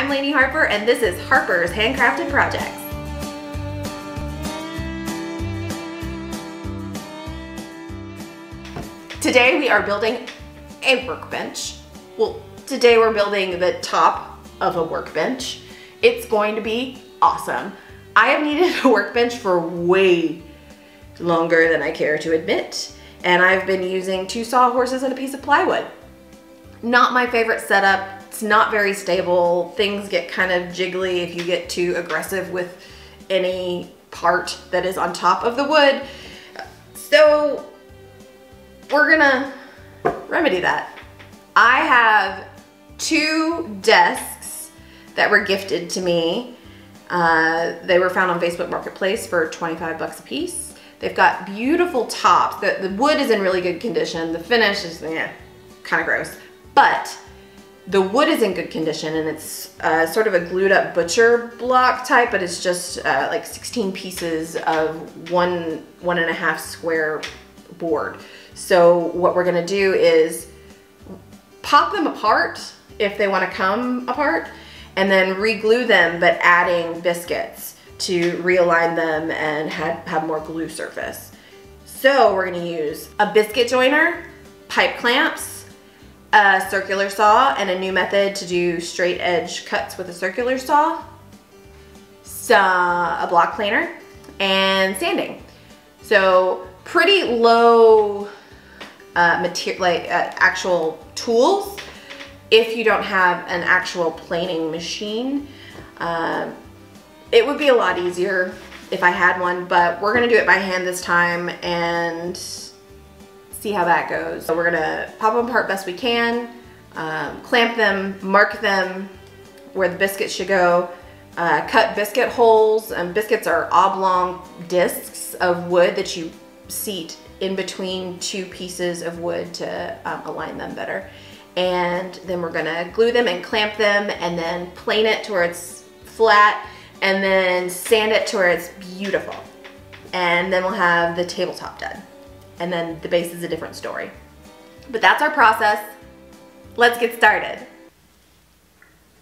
I'm Lainey Harper and this is Harper's Handcrafted Projects. Today we are building a workbench. Well, today we're building the top of a workbench. It's going to be awesome. I have needed a workbench for way longer than I care to admit, and I've been using two sawhorses and a piece of plywood. Not my favorite setup, not very stable. Things get kind of jiggly if you get too aggressive with any part that is on top of the wood. So we're gonna remedy that. I have two desks that were gifted to me. Uh, they were found on Facebook Marketplace for 25 bucks a piece. They've got beautiful tops. The, the wood is in really good condition. The finish is, yeah, kind of gross. But the wood is in good condition and it's uh, sort of a glued up butcher block type, but it's just uh, like 16 pieces of one, one and a half square board. So what we're gonna do is pop them apart if they wanna come apart and then reglue them, but adding biscuits to realign them and have, have more glue surface. So we're gonna use a biscuit joiner, pipe clamps, a circular saw and a new method to do straight edge cuts with a circular saw, a block planer, and sanding. So pretty low uh, material, like uh, actual tools if you don't have an actual planing machine. Um, it would be a lot easier if I had one, but we're gonna do it by hand this time and see how that goes. So we're gonna pop them apart best we can, um, clamp them, mark them where the biscuits should go, uh, cut biscuit holes, and biscuits are oblong discs of wood that you seat in between two pieces of wood to um, align them better. And then we're gonna glue them and clamp them and then plane it to where it's flat and then sand it to where it's beautiful. And then we'll have the tabletop done and then the base is a different story. But that's our process. Let's get started.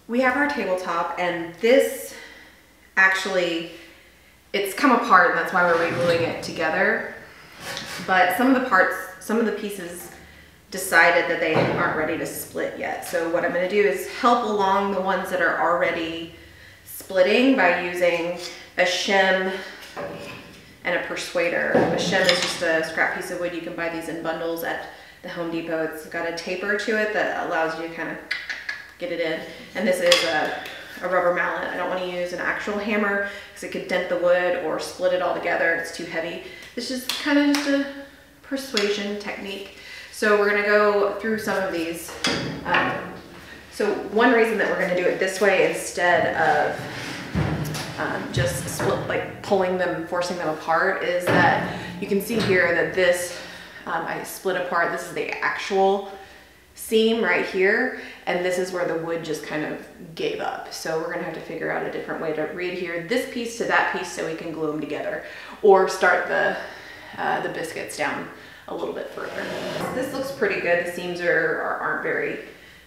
We have our tabletop and this actually, it's come apart and that's why we're re-gluing it together. But some of the parts, some of the pieces decided that they aren't ready to split yet. So what I'm gonna do is help along the ones that are already splitting by using a shim and a persuader. A shim is just a scrap piece of wood. You can buy these in bundles at the Home Depot. It's got a taper to it that allows you to kind of get it in. And this is a, a rubber mallet. I don't want to use an actual hammer because it could dent the wood or split it all together. It's too heavy. This is kind of just a persuasion technique. So we're going to go through some of these. Um, so one reason that we're going to do it this way instead of um, just split, like pulling them, forcing them apart is that you can see here that this, um, I split apart, this is the actual seam right here, and this is where the wood just kind of gave up. So we're gonna have to figure out a different way to readhere this piece to that piece so we can glue them together, or start the, uh, the biscuits down a little bit further. This looks pretty good. The seams are, are aren't very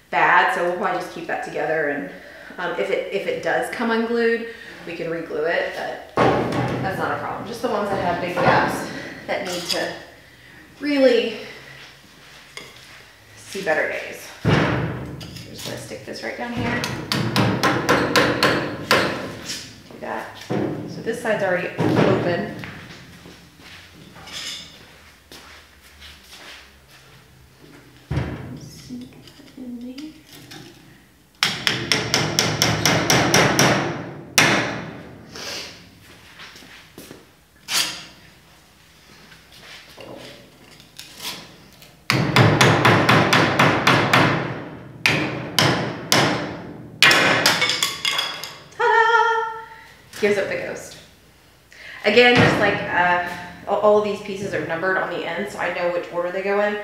bad, so we'll probably just keep that together. And um, if it if it does come unglued, we can reglue it, but that's not a problem. Just the ones that have big gaps that need to really see better days. I'm just gonna stick this right down here. Do that. So this side's already open. Gives up the ghost. Again, just like uh, all of these pieces are numbered on the end, so I know which order they go in.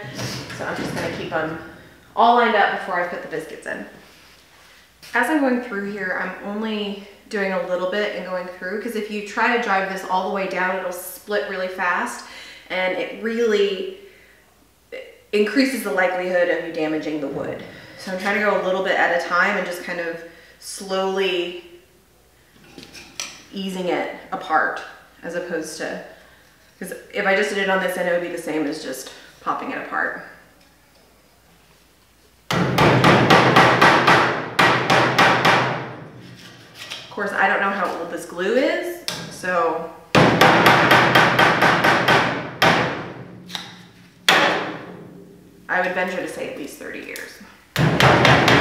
So I'm just gonna keep them all lined up before I put the biscuits in. As I'm going through here, I'm only doing a little bit and going through because if you try to drive this all the way down, it'll split really fast and it really increases the likelihood of you damaging the wood. So I'm trying to go a little bit at a time and just kind of slowly easing it apart as opposed to, because if I just did it on this end, it would be the same as just popping it apart. Of course, I don't know how old this glue is, so I would venture to say at least 30 years.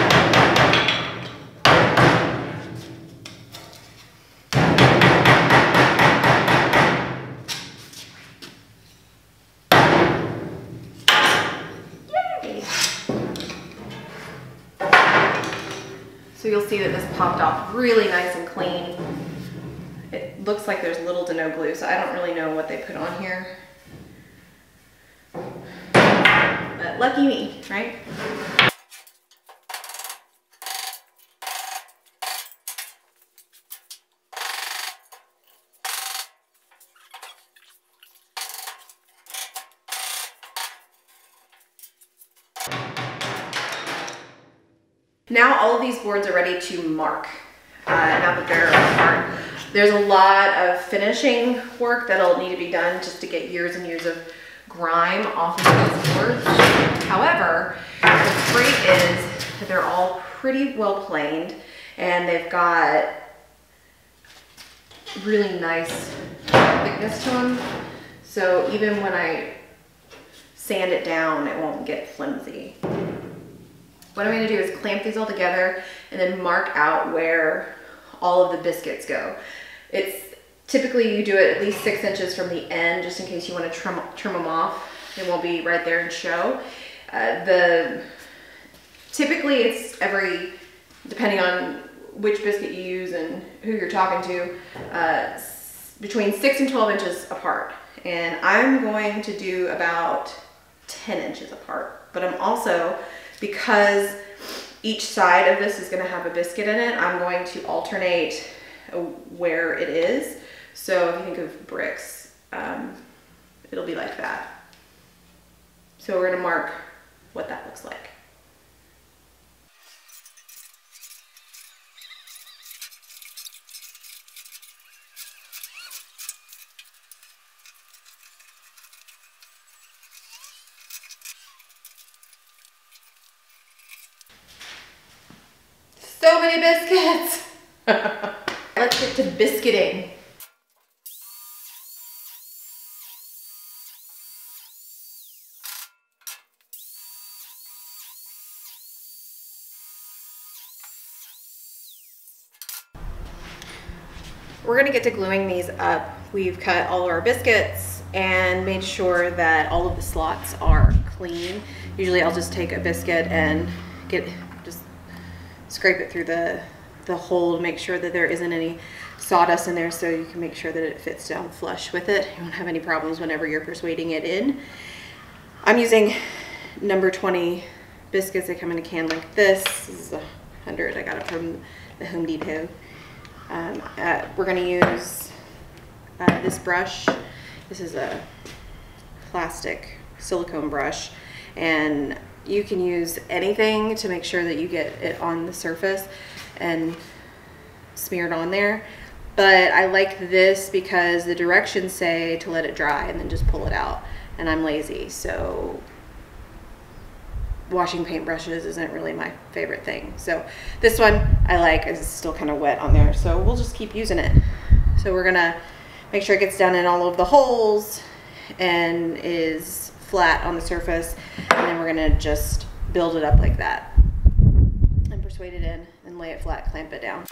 So you'll see that this popped off really nice and clean. It looks like there's little to no glue, so I don't really know what they put on here. But lucky me, right? Now all of these boards are ready to mark. Uh, now that they're apart, there's a lot of finishing work that'll need to be done just to get years and years of grime off of these boards. However, what's great is that they're all pretty well planed and they've got really nice thickness to them. So even when I sand it down, it won't get flimsy. What I'm gonna do is clamp these all together and then mark out where all of the biscuits go. It's typically you do it at least six inches from the end just in case you wanna trim, trim them off. It won't be right there and show. Uh, the Typically it's every, depending on which biscuit you use and who you're talking to, uh, between six and 12 inches apart. And I'm going to do about 10 inches apart. But I'm also, because each side of this is gonna have a biscuit in it, I'm going to alternate uh, where it is. So if you think of bricks, um, it'll be like that. So we're gonna mark what that looks like. So many biscuits. Let's get to biscuiting. We're gonna get to gluing these up. We've cut all of our biscuits and made sure that all of the slots are clean. Usually I'll just take a biscuit and get just scrape it through the, the hole to make sure that there isn't any sawdust in there so you can make sure that it fits down flush with it. You won't have any problems whenever you're persuading it in. I'm using number 20 biscuits. They come in a can like this. This is a 100. I got it from the Home Depot. Um, uh, we're going to use uh, this brush. This is a plastic silicone brush and you can use anything to make sure that you get it on the surface and smeared on there. But I like this because the directions say to let it dry and then just pull it out. And I'm lazy, so washing paintbrushes isn't really my favorite thing. So this one I like is still kind of wet on there. So we'll just keep using it. So we're gonna make sure it gets down in all of the holes and is flat on the surface. And then we're gonna just build it up like that and persuade it in and lay it flat, clamp it down.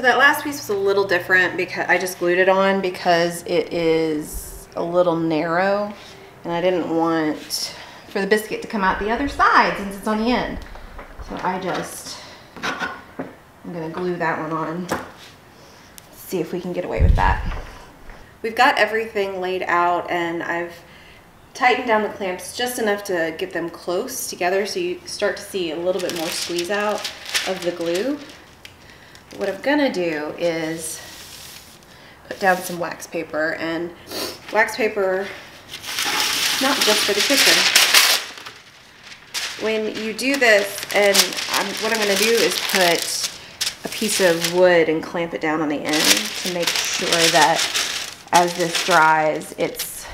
So that last piece was a little different because I just glued it on because it is a little narrow and I didn't want for the biscuit to come out the other side since it's on the end. So I just, I'm gonna glue that one on. See if we can get away with that. We've got everything laid out and I've tightened down the clamps just enough to get them close together so you start to see a little bit more squeeze out of the glue. What I'm gonna do is put down some wax paper and wax paper not just for the kitchen. When you do this, and I'm, what I'm gonna do is put a piece of wood and clamp it down on the end to make sure that as this dries, it's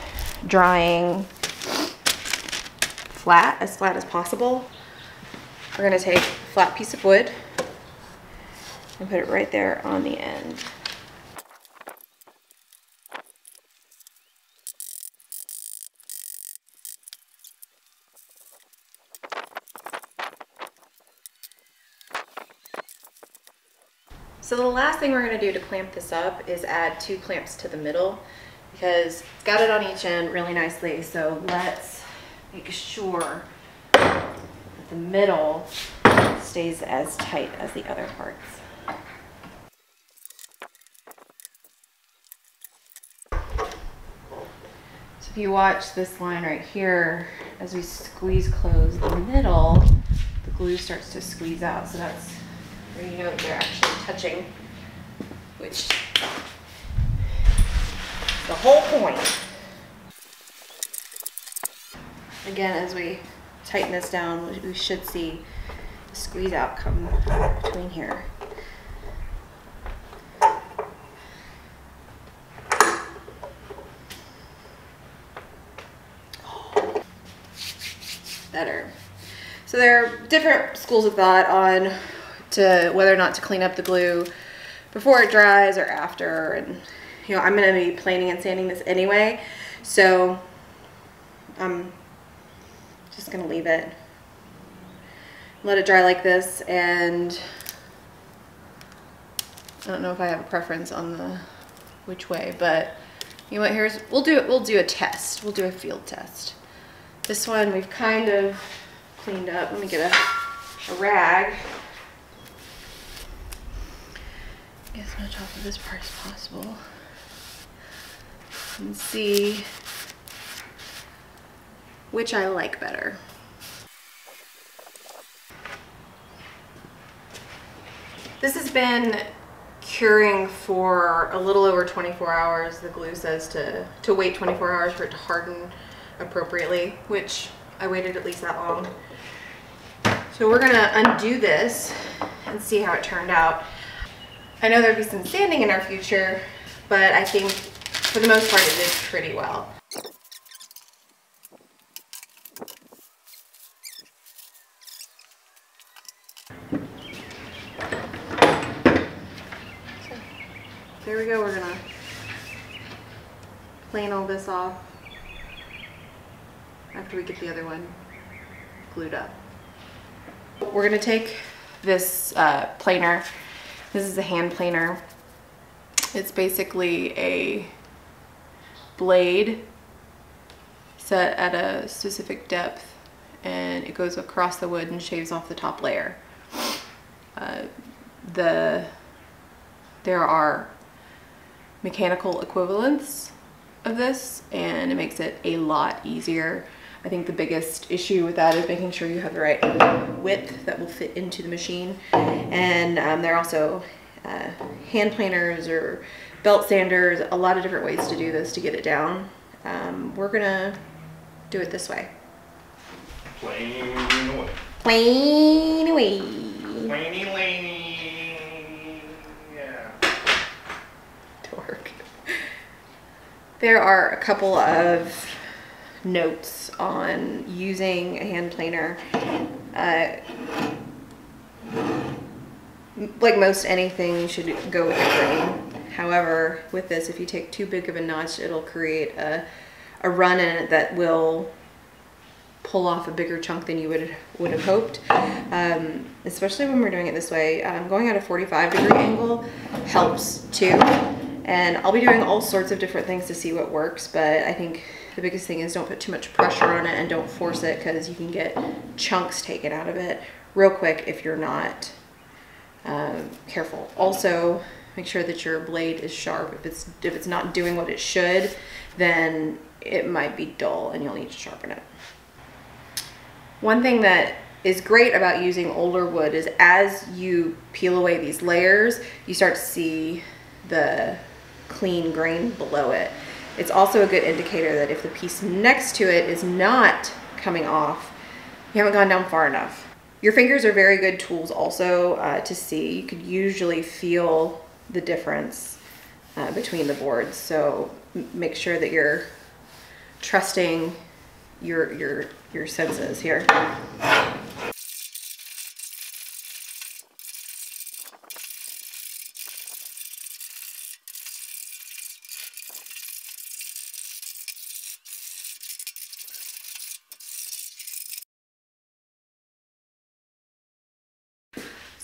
drying flat, as flat as possible. We're gonna take a flat piece of wood and put it right there on the end. So the last thing we're gonna do to clamp this up is add two clamps to the middle because it's got it on each end really nicely. So let's make sure that the middle stays as tight as the other parts. If you watch this line right here, as we squeeze close the middle, the glue starts to squeeze out. So that's where you know they're actually touching, which the whole point. Again, as we tighten this down, we should see the squeeze out come between here. Better. So there are different schools of thought on to whether or not to clean up the glue before it dries or after. And, you know, I'm to be planing and sanding this anyway. So I'm just going to leave it. Let it dry like this. And I don't know if I have a preference on the which way, but you know what, here's, we'll do it, we'll do a test. We'll do a field test. This one we've kind of cleaned up. Let me get a, a rag. get as much off of this part as possible and see which I like better. This has been curing for a little over 24 hours. The glue says to, to wait 24 hours for it to harden appropriately, which I waited at least that long. So we're gonna undo this and see how it turned out. I know there'll be some sanding in our future, but I think for the most part it did pretty well. there we go, we're gonna plane all this off after we get the other one glued up. We're gonna take this uh, planer this is a hand planer. It's basically a blade set at a specific depth and it goes across the wood and shaves off the top layer. Uh, the There are mechanical equivalents of this and it makes it a lot easier. I think the biggest issue with that is making sure you have the right width that will fit into the machine. And um, there are also uh, hand planers or belt sanders, a lot of different ways to do this to get it down. Um, we're gonna do it this way. Plane away. Plane away. Plainy laney. Yeah. Dork. There are a couple of notes on using a hand planer. Uh, like most anything, you should go with the grain. However, with this, if you take too big of a notch, it'll create a, a run in it that will pull off a bigger chunk than you would would have hoped. Um, especially when we're doing it this way. Um, going at a 45 degree angle helps too. And I'll be doing all sorts of different things to see what works, but I think the biggest thing is don't put too much pressure on it and don't force it because you can get chunks taken out of it real quick if you're not um, careful. Also, make sure that your blade is sharp. If it's if it's not doing what it should, then it might be dull and you'll need to sharpen it. One thing that is great about using older wood is as you peel away these layers, you start to see the clean grain below it. It's also a good indicator that if the piece next to it is not coming off, you haven't gone down far enough. Your fingers are very good tools also uh, to see. You could usually feel the difference uh, between the boards. So make sure that you're trusting your, your, your senses here.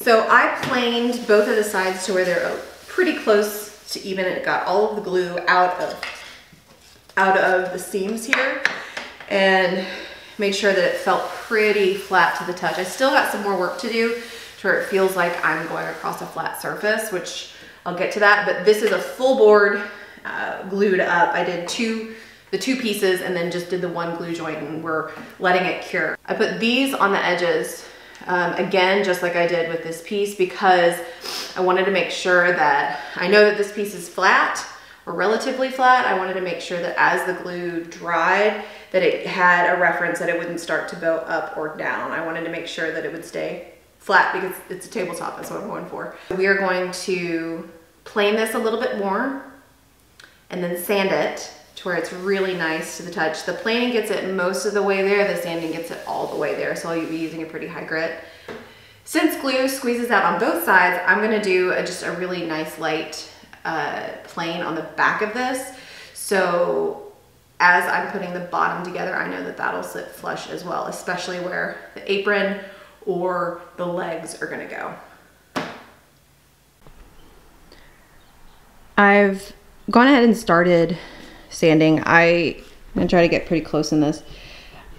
So I planed both of the sides to where they're pretty close to even. It got all of the glue out of out of the seams here and made sure that it felt pretty flat to the touch. I still got some more work to do to where it feels like I'm going across a flat surface, which I'll get to that, but this is a full board uh, glued up. I did two the two pieces and then just did the one glue joint and we're letting it cure. I put these on the edges um, again, just like I did with this piece because I wanted to make sure that, I know that this piece is flat or relatively flat. I wanted to make sure that as the glue dried, that it had a reference that it wouldn't start to bow up or down. I wanted to make sure that it would stay flat because it's a tabletop, that's what I'm going for. We are going to plane this a little bit more and then sand it to where it's really nice to the touch. The planing gets it most of the way there, the sanding gets it all the way there, so I'll be using a pretty high grit. Since glue squeezes out on both sides, I'm gonna do a, just a really nice light uh, plane on the back of this. So as I'm putting the bottom together, I know that that'll sit flush as well, especially where the apron or the legs are gonna go. I've gone ahead and started sanding. I, I'm gonna try to get pretty close in this.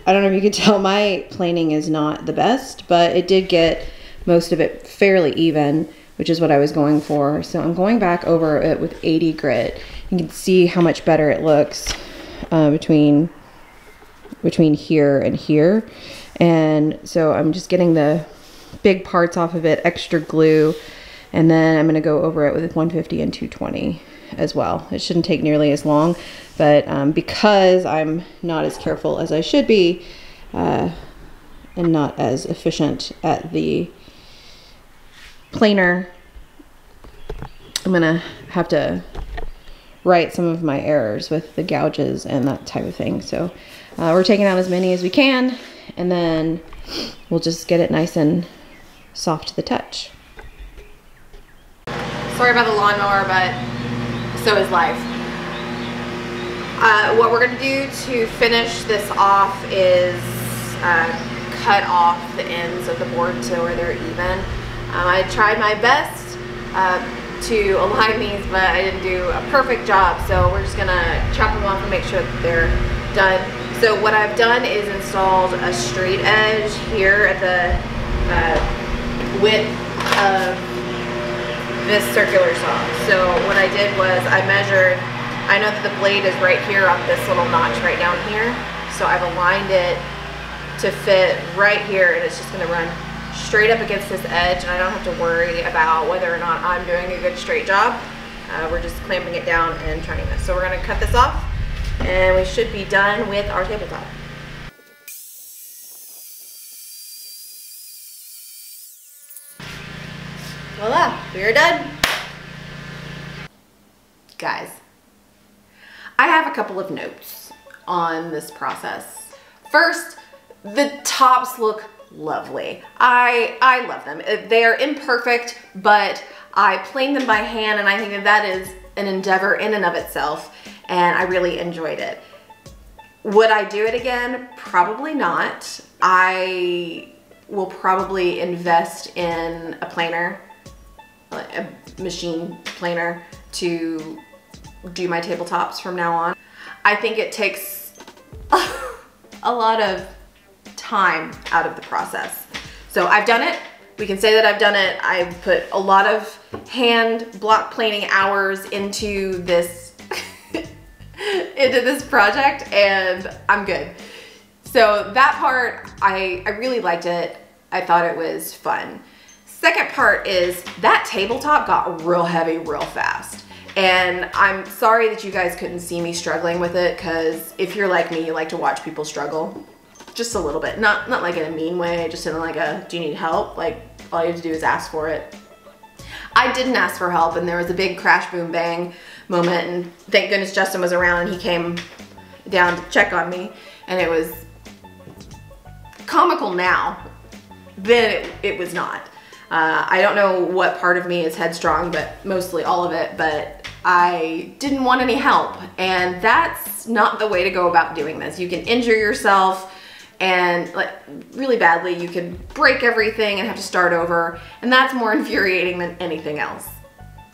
I don't know if you can tell my planing is not the best, but it did get most of it fairly even, which is what I was going for. So I'm going back over it with 80 grit. You can see how much better it looks uh, between between here and here. And so I'm just getting the big parts off of it, extra glue, and then I'm gonna go over it with 150 and 220 as well. It shouldn't take nearly as long, but um, because I'm not as careful as I should be uh, and not as efficient at the planer, I'm gonna have to right some of my errors with the gouges and that type of thing. So uh, we're taking out as many as we can and then we'll just get it nice and soft to the touch. Sorry about the lawnmower, but so is life. Uh, what we're gonna do to finish this off is uh, cut off the ends of the board to where they're even. Um, I tried my best uh, to align these, but I didn't do a perfect job. So we're just gonna chop them off and make sure that they're done. So what I've done is installed a straight edge here at the uh, width of this circular saw. So what I did was I measured, I know that the blade is right here on this little notch right down here. So I've aligned it to fit right here and it's just gonna run straight up against this edge and I don't have to worry about whether or not I'm doing a good straight job. Uh, we're just clamping it down and turning this. So we're gonna cut this off and we should be done with our tabletop. Voila, we are done. Guys, I have a couple of notes on this process. First, the tops look lovely. I, I love them. Uh, They're imperfect, but I planed them by hand and I think that that is an endeavor in and of itself and I really enjoyed it. Would I do it again? Probably not. I will probably invest in a planer a machine planer to do my tabletops from now on. I think it takes a lot of time out of the process. So I've done it. We can say that I've done it. I've put a lot of hand block planing hours into this into this project and I'm good. So that part, I, I really liked it. I thought it was fun. Second part is that tabletop got real heavy real fast. And I'm sorry that you guys couldn't see me struggling with it because if you're like me, you like to watch people struggle. Just a little bit. Not not like in a mean way, just in like a do you need help? Like all you have to do is ask for it. I didn't ask for help and there was a big crash boom bang moment and thank goodness Justin was around and he came down to check on me and it was comical now. Then it, it was not. Uh, I don't know what part of me is headstrong, but mostly all of it, but I didn't want any help. And that's not the way to go about doing this. You can injure yourself and like really badly. You could break everything and have to start over. And that's more infuriating than anything else.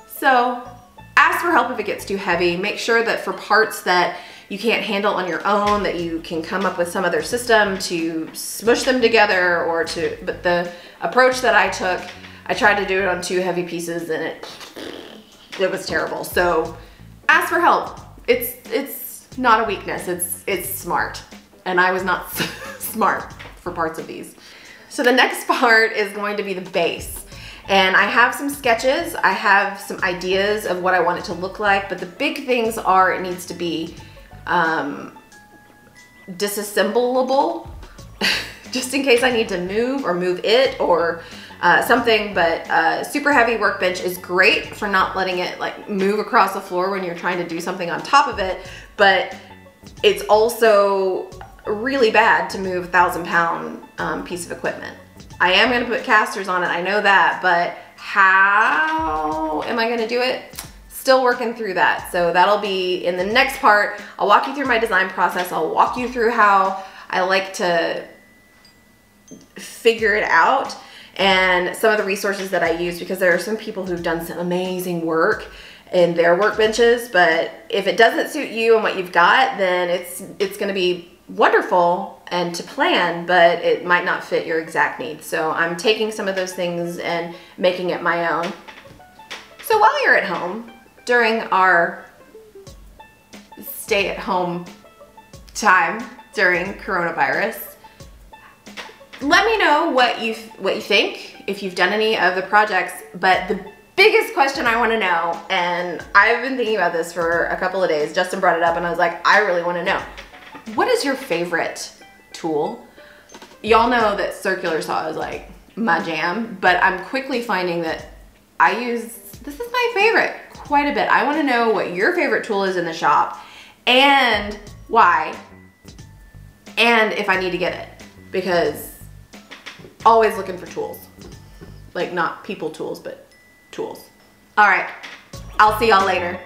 So ask for help if it gets too heavy. Make sure that for parts that you can't handle on your own, that you can come up with some other system to smush them together or to, but the approach that I took, I tried to do it on two heavy pieces and it, it was terrible. So ask for help. It's, it's not a weakness, it's, it's smart. And I was not smart for parts of these. So the next part is going to be the base. And I have some sketches, I have some ideas of what I want it to look like, but the big things are it needs to be um, disassemblable just in case I need to move or move it or uh, something, but uh, super heavy workbench is great for not letting it like move across the floor when you're trying to do something on top of it, but it's also really bad to move a thousand pound um, piece of equipment. I am gonna put casters on it, I know that, but how am I gonna do it? Still working through that. So that'll be in the next part. I'll walk you through my design process. I'll walk you through how I like to figure it out and some of the resources that I use because there are some people who've done some amazing work in their workbenches, but if it doesn't suit you and what you've got, then it's it's going to be wonderful and to plan, but it might not fit your exact needs. So I'm taking some of those things and making it my own. So while you're at home, during our stay at home time during coronavirus. Let me know what you what you think if you've done any of the projects, but the biggest question I want to know and I've been thinking about this for a couple of days. Justin brought it up and I was like, I really want to know. What is your favorite tool? Y'all know that circular saw is like my jam, but I'm quickly finding that I use this is my favorite quite a bit. I wanna know what your favorite tool is in the shop and why, and if I need to get it, because always looking for tools. Like not people tools, but tools. All right, I'll see y'all later.